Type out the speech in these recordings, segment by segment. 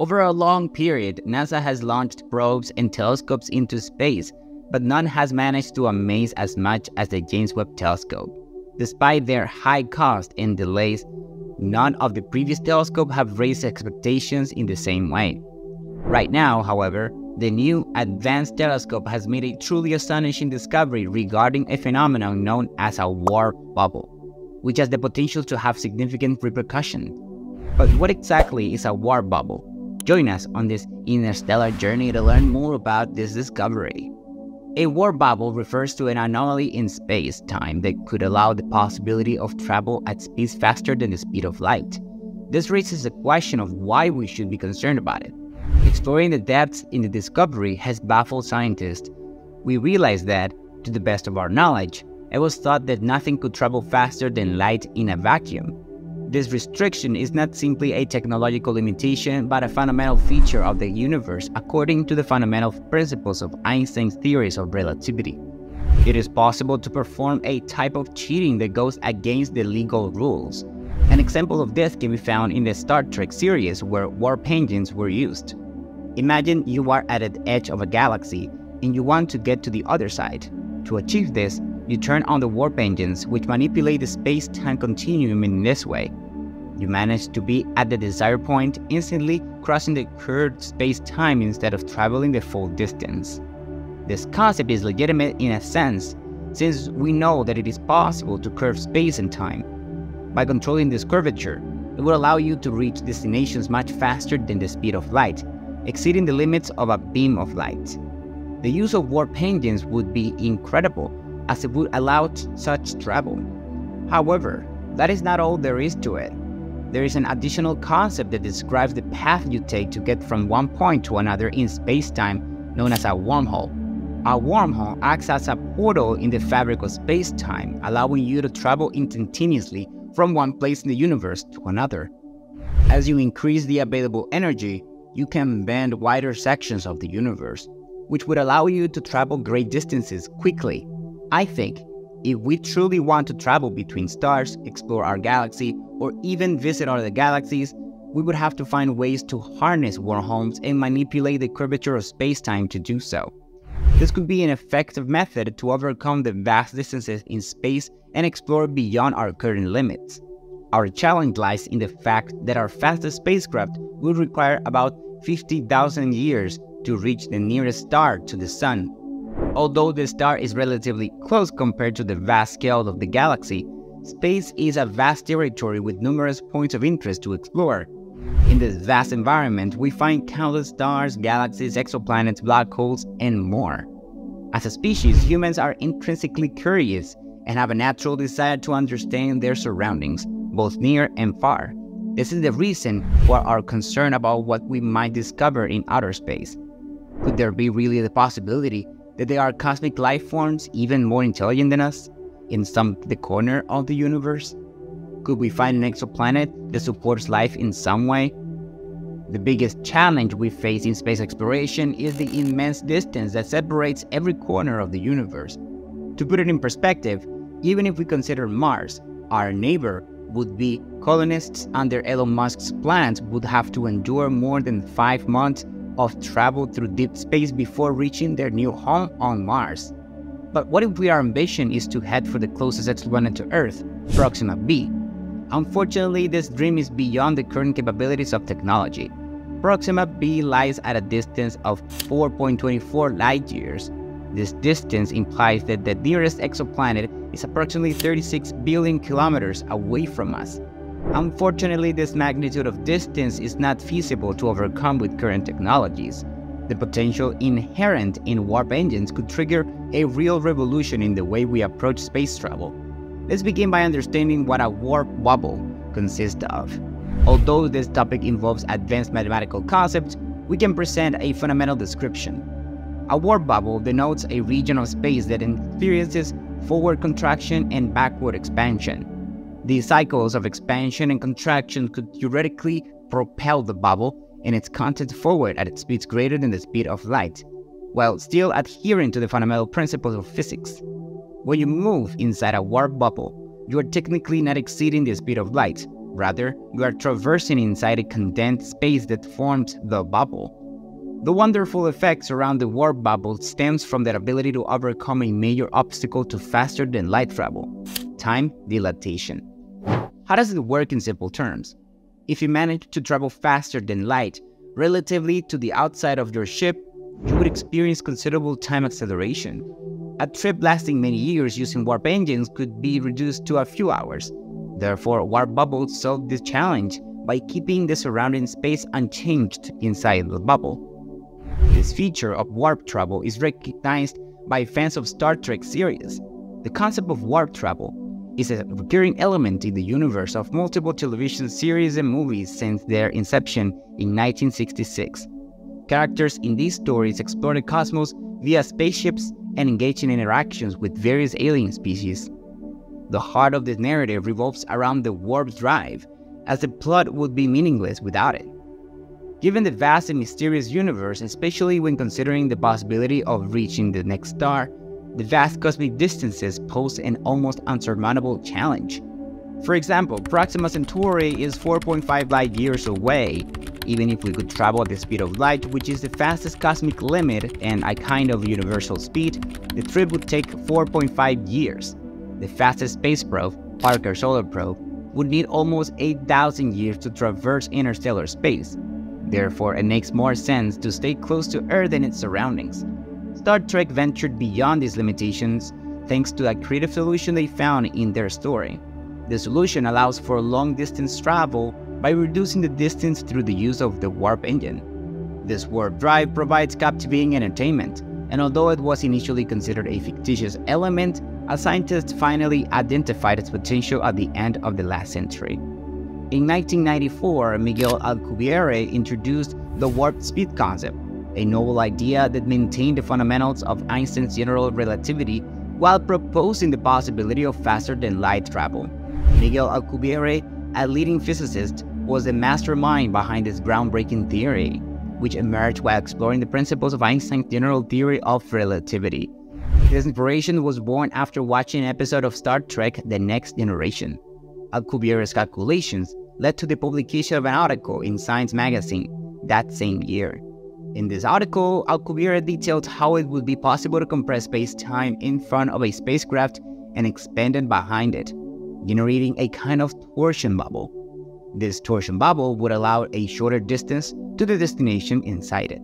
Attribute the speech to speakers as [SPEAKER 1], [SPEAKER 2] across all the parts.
[SPEAKER 1] Over a long period, NASA has launched probes and telescopes into space, but none has managed to amaze as much as the James Webb Telescope. Despite their high cost and delays, none of the previous telescopes have raised expectations in the same way. Right now, however, the new Advanced Telescope has made a truly astonishing discovery regarding a phenomenon known as a warp bubble, which has the potential to have significant repercussions. But what exactly is a warp bubble? Join us on this interstellar journey to learn more about this discovery. A warp bubble refers to an anomaly in space time that could allow the possibility of travel at speeds faster than the speed of light. This raises the question of why we should be concerned about it. Exploring the depths in the discovery has baffled scientists. We realize that, to the best of our knowledge, it was thought that nothing could travel faster than light in a vacuum. This restriction is not simply a technological limitation, but a fundamental feature of the universe according to the fundamental principles of Einstein's theories of relativity. It is possible to perform a type of cheating that goes against the legal rules. An example of this can be found in the Star Trek series where warp engines were used. Imagine you are at the edge of a galaxy and you want to get to the other side. To achieve this, you turn on the warp engines, which manipulate the space-time continuum in this way. You manage to be at the desired point instantly, crossing the curved space-time instead of traveling the full distance. This concept is legitimate in a sense, since we know that it is possible to curve space and time. By controlling this curvature, it will allow you to reach destinations much faster than the speed of light, exceeding the limits of a beam of light. The use of warp engines would be incredible as it would allow such travel. However, that is not all there is to it. There is an additional concept that describes the path you take to get from one point to another in space-time known as a wormhole. A wormhole acts as a portal in the fabric of space-time, allowing you to travel instantaneously from one place in the universe to another. As you increase the available energy, you can bend wider sections of the universe, which would allow you to travel great distances quickly I think if we truly want to travel between stars, explore our galaxy, or even visit other galaxies, we would have to find ways to harness wormholes and manipulate the curvature of space-time to do so. This could be an effective method to overcome the vast distances in space and explore beyond our current limits. Our challenge lies in the fact that our fastest spacecraft will require about 50,000 years to reach the nearest star to the Sun, Although the star is relatively close compared to the vast scale of the galaxy, space is a vast territory with numerous points of interest to explore. In this vast environment, we find countless stars, galaxies, exoplanets, black holes, and more. As a species, humans are intrinsically curious and have a natural desire to understand their surroundings, both near and far. This is the reason for our concern about what we might discover in outer space. Could there be really the possibility that there are cosmic life forms even more intelligent than us in some the corner of the universe? Could we find an exoplanet that supports life in some way? The biggest challenge we face in space exploration is the immense distance that separates every corner of the universe. To put it in perspective, even if we consider Mars, our neighbor, would be colonists under Elon Musk's plans would have to endure more than five months of travel through deep space before reaching their new home on Mars. But what if our ambition is to head for the closest exoplanet to Earth, Proxima b? Unfortunately, this dream is beyond the current capabilities of technology. Proxima b lies at a distance of 4.24 light years. This distance implies that the nearest exoplanet is approximately 36 billion kilometers away from us. Unfortunately, this magnitude of distance is not feasible to overcome with current technologies. The potential inherent in warp engines could trigger a real revolution in the way we approach space travel. Let's begin by understanding what a warp bubble consists of. Although this topic involves advanced mathematical concepts, we can present a fundamental description. A warp bubble denotes a region of space that experiences forward contraction and backward expansion. These cycles of expansion and contraction could theoretically propel the bubble and its content forward at speeds greater than the speed of light, while still adhering to the fundamental principles of physics. When you move inside a warp bubble, you are technically not exceeding the speed of light, Rather, you are traversing inside a condensed space that forms the bubble. The wonderful effects around the warp bubble stems from their ability to overcome a major obstacle to faster than light travel, time dilatation. How does it work in simple terms? If you manage to travel faster than light, relatively to the outside of your ship, you would experience considerable time acceleration. A trip lasting many years using warp engines could be reduced to a few hours. Therefore, warp bubbles solve this challenge by keeping the surrounding space unchanged inside the bubble. This feature of warp travel is recognized by fans of Star Trek series. The concept of warp travel is a recurring element in the universe of multiple television series and movies since their inception in 1966. Characters in these stories explore the cosmos via spaceships and engage in interactions with various alien species. The heart of this narrative revolves around the warp drive, as the plot would be meaningless without it. Given the vast and mysterious universe, especially when considering the possibility of reaching the next star, the vast cosmic distances pose an almost unsurmountable challenge. For example, Proxima Centauri is 4.5 light years away. Even if we could travel at the speed of light, which is the fastest cosmic limit and a kind of universal speed, the trip would take 4.5 years. The fastest space probe, Parker Solar Probe, would need almost 8,000 years to traverse interstellar space. Therefore, it makes more sense to stay close to Earth and its surroundings. Star Trek ventured beyond these limitations thanks to a creative solution they found in their story. The solution allows for long distance travel by reducing the distance through the use of the warp engine. This warp drive provides captivating entertainment, and although it was initially considered a fictitious element, a scientist finally identified its potential at the end of the last century. In 1994, Miguel Alcubierre introduced the warp speed concept, a novel idea that maintained the fundamentals of Einstein's general relativity while proposing the possibility of faster than light travel. Miguel Alcubierre, a leading physicist, was the mastermind behind this groundbreaking theory, which emerged while exploring the principles of Einstein's general theory of relativity. This inspiration was born after watching an episode of Star Trek The Next Generation. Alcubierre's calculations led to the publication of an article in Science magazine that same year. In this article, Alcubierre detailed how it would be possible to compress space-time in front of a spacecraft and expand it behind it, generating a kind of torsion bubble. This torsion bubble would allow a shorter distance to the destination inside it.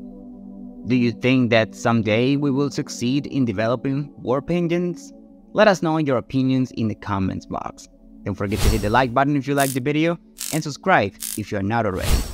[SPEAKER 1] Do you think that someday we will succeed in developing warp engines? Let us know your opinions in the comments box. Don't forget to hit the like button if you liked the video and subscribe if you are not already.